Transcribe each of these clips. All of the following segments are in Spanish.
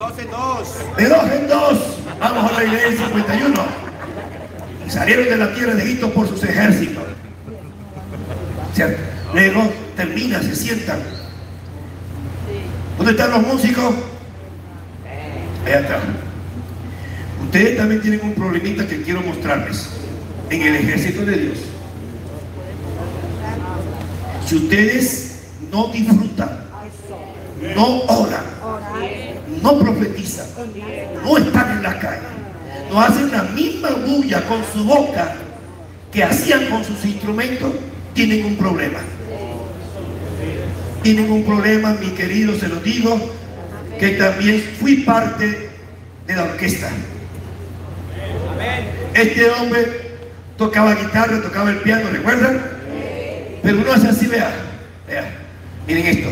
De dos en dos, vamos a la iglesia 51. Y salieron de la tierra de Egipto por sus ejércitos. ¿Cierto? Luego termina, se sientan. ¿Dónde están los músicos? Allá atrás. Ustedes también tienen un problemita que quiero mostrarles en el ejército de Dios. Si ustedes no disfrutan, no oran, no profetizan, no están en la calle, no hacen la misma bulla con su boca que hacían con sus instrumentos, tienen un problema. Tienen un problema, mi querido, se lo digo, que también fui parte de la orquesta. Este hombre tocaba guitarra, tocaba el piano, ¿recuerdan? Pero uno hace así, vea, vea, miren esto.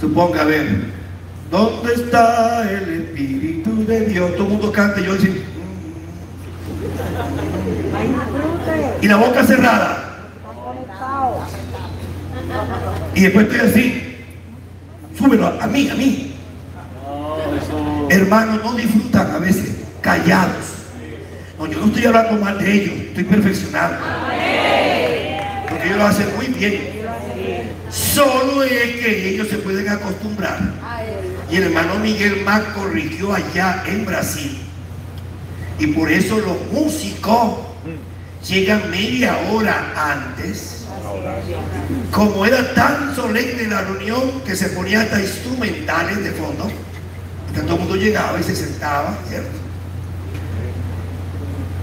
Suponga, a ver, ¿dónde está el Espíritu de Dios? Todo el mundo canta y yo decía, "Mm". y la boca cerrada. Y después estoy así, súbelo a, mí, a mí. Hermanos, no disfrutan a veces, callados. No, yo no estoy hablando mal de ellos, estoy perfeccionado. Porque ellos lo hacen muy bien. Solo es que ellos se pueden acostumbrar. Y el hermano Miguel más corrigió allá en Brasil. Y por eso los músicos llegan media hora antes. Como era tan solemne la reunión que se ponía hasta instrumentales de fondo. Entonces todo el mundo llegaba y se sentaba, ¿cierto?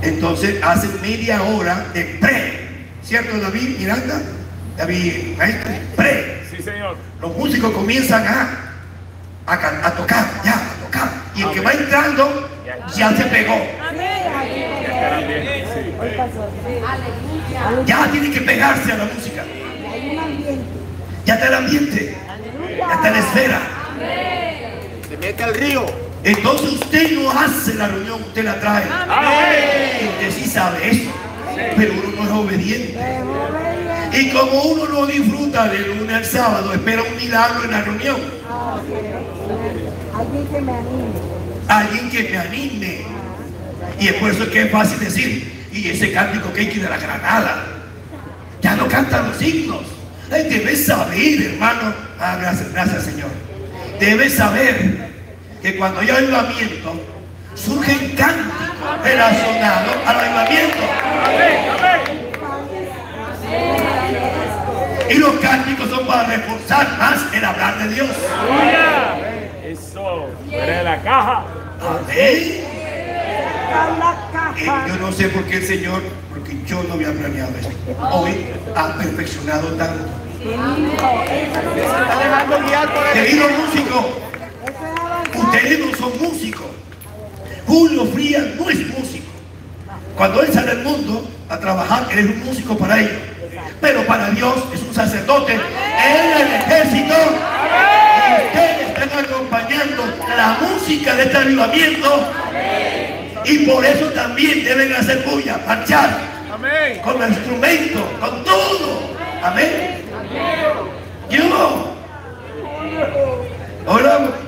Entonces hace media hora de pre, ¿cierto David Miranda? David Maestro, pre. Sí, señor. Los músicos comienzan a, a, tocar, ya, a tocar. Y el que va entrando ya se pegó. Ya tiene que pegarse a la música. Ya está el ambiente. Ya está la esfera. Se mete al río. Entonces usted no hace la reunión, usted la trae. Usted sí sabe eso. Pero uno no es obediente. Y como uno no disfruta de lunes al sábado, espera un milagro en la reunión. Alguien que me anime. Alguien que me anime. Y es por eso que es fácil decir, y ese cántico que hay de la granada. Ya no cantan los himnos. Ay, Debes saber, hermano. Ah, gracias, gracias, Señor. Debes saber que cuando hay avivamiento, surgen cánticos relacionados al avivamiento. Y los cánticos son para reforzar más el hablar de Dios. La caja. Amén. Eh, caja. yo no sé por qué el Señor, porque yo no había planeado esto. Hoy ha perfeccionado tanto. Está dejando guiar por es avanzar. ustedes no son músicos. Julio Frías no es músico. Cuando él sale al mundo a trabajar, él es un músico para ellos. Pero para Dios es un sacerdote. Él el ejército. Y ustedes están acompañando la música de este avivamiento. Y por eso también deben hacer bulla, marchar. Amén. con el instrumento, con todo. Amén. Yo. Ahora.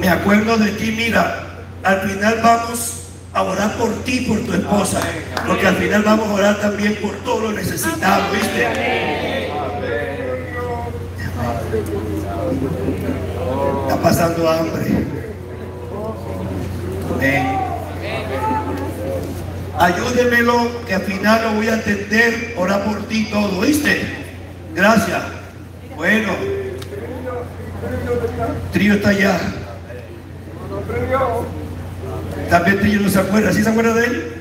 Me acuerdo de ti, mira, al final vamos a orar por ti, por tu esposa, porque al final vamos a orar también por todo lo necesitado, ¿viste? Está pasando hambre. Amén. Ayúdemelo, que al final lo voy a atender, orar por ti todo, ¿viste? Gracias. Bueno. Trío está allá. También Trillo no se acuerda. ¿Sí se acuerda de él?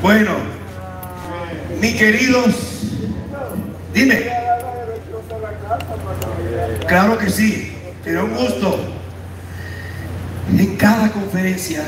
Bueno, mis queridos, dime. Claro que sí, será un gusto. En cada conferencia